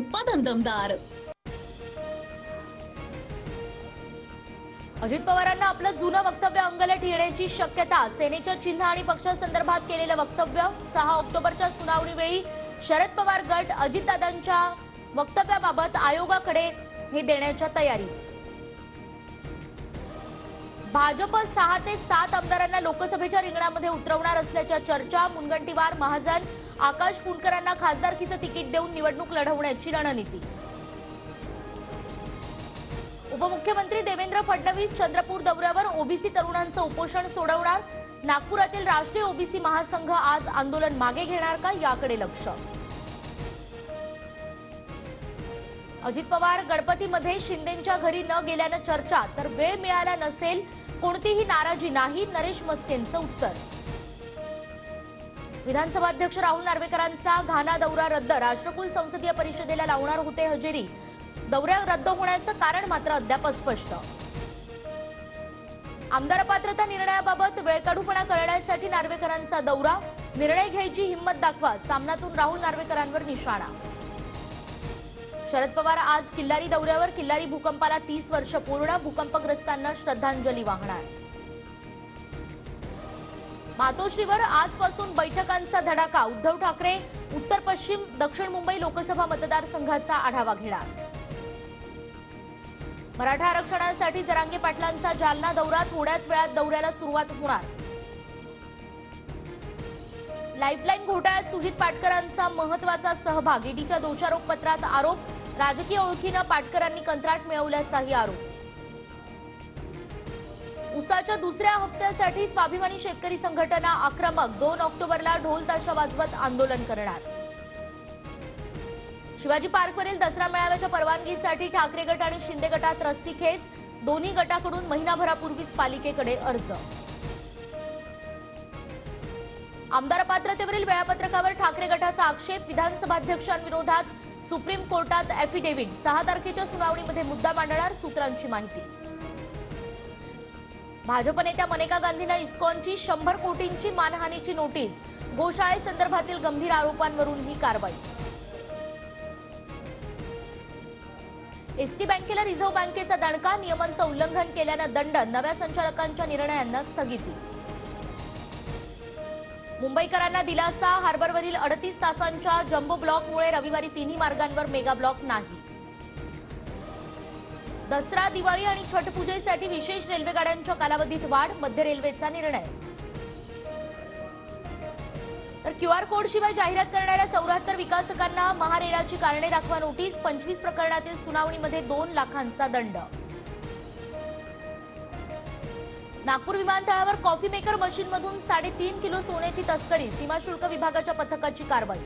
उत्पादन दमदार. अजित पवारांना आपलं जुनं वक्तव्य अंगलट येण्याची शक्यता सेनेच्या चिन्ह आणि पक्षासंदर्भात केलेलं वक्तव्य सहा ऑक्टोबरच्या सुनावणीवेळी शरद पवार गट अजितदादांच्या वक्तव्याबाबत आयोगाकडे हे देण्याच्या तयारी. भाजप सहा ते सात आमदारांना लोकसभेच्या रिंगणामध्ये उतरवणार असल्याच्या चर्चा मुनगंटीवार महाजन आकाश फुंडकरांना खासदारकीचं तिकीट देऊन निवडणूक लढवण्याची रणनीती? उपमुख्यमंत्री देवेंद्र फडणवीस चंद्रपूर दौऱ्यावर ओबीसी तरुणांचं उपोषण सोडवणार. नागपुरातील राष्ट्रीय ओबीसी महासंघ आज आंदोलन मागे घेणार का याकडे लक्ष? अजित पवार गणपतीमध्ये शिंदेच्या घरी न गेल्यानं चर्चा तर वेळ मिळाला नसेल कोणतीही नाराजी नाही नरेश मस्केंचं उत्तर. विधानसभा अध्यक्ष राहुल नार्वेकरांचा घाना दौरा रद्द राष्ट्रकुल संसदीय परिषदेला लावणार होते हजेरी. दौऱ्या रद्द होण्याचं कारण मात्र अद्याप अस्पष्ट. आमदार पात्रता निर्णयाबाबत वेळकाढूपणा करण्यासाठी नार्वेकरांचा दौरा. निर्णय घ्यायची हिंमत दाखवा सामनातून राहुल नार्वेकरांवर निशाणा. शरद पवार आज किल्लारी दौऱ्यावर किल्लारी भूकंपाला तीस वर्ष पूर्ण भूकंपग्रस्तांना श्रद्धांजली वाहणार. मातोश्रीवर आजपासून बैठकांचा धडाका. उद्धव ठाकरे उत्तर पश्चिम दक्षिण मुंबई लोकसभा मतदारसंघाचा आढावा घेणार. मराठा आरक्षणासाठी जरांगे पाटलांचा जालना दौरा थोड्याच वेळात दौऱ्याला सुरुवात होणार. लाईफलाईन घोटाळ्यात सुजित पाटकरांचा महत्त्वाचा सहभाग. ईडीच्या दोषारोपपत्रात आरोप राजकीय ओळखीनं पाटकरांनी कंत्राट मिळवल्याचाही आरोप. उसाच्या दुसऱ्या हप्त्यासाठी स्वाभिमानी शेतकरी संघटना आक्रमक दोन ऑक्टोबरला ढोल ताशा वाजवत आंदोलन करणार. शिवाजी पार्कवरील दसरा मेळाव्याच्या परवानगीसाठी ठाकरे गट आणि शिंदे गटात रस्सीखेच दोन्ही गटाकडून महिनाभरापूर्वीच पालिकेकडे अर्ज. आमदार पात्रतेवरील वेळापत्रकावर ठाकरे गटाचा आक्षेप विधानसभाध्यक्षांविरोधात सुप्रीम कोर्टात ॲफिडेव्हिट सहा तारखेच्या सुनावणीमध्ये मुद्दा मांडणार सूत्रांची माहिती. भाजप नेत्या मनेका गांधींना इस्कॉनची शंभर कोटींची मानहानीची नोटीस. गोशाळेसंदर्भातील गंभीर आरोपांवरून ही कारवाई. एसटी बँकेला रिझर्व्ह बँकेचा दणका नियमांचं उल्लंघन केल्यानं दंड नव्या संचालकांच्या निर्णयांना स्थगिती. मुंबईकरांना दिलासा हार्बरवरील अडतीस तासांच्या जम्बो ब्लॉकमुळे रविवारी तिन्ही मार्गांवर मेगा ब्लॉक नाही. दसरा दिवाळी आणि छठ पूजेसाठी विशेष रेल्वेगाड्यांच्या कालावधीत वाढ मध्य रेल्वेचा निर्णय. तर क्यू आर कोड शिवाय जाहिरात करणाऱ्या चौऱ्याहत्तर विकासकांना महारेराची कारणे दाखवा नोटीस पंचवीस प्रकरणातील सुनावणीमध्ये दोन लाखांचा दंड. नागपूर विमानतळावर कॉफी मेकर मशीनमधून साडेतीन किलो सोन्याची तस्करी सीमाशुल्क विभागाच्या पथकाची कारवाई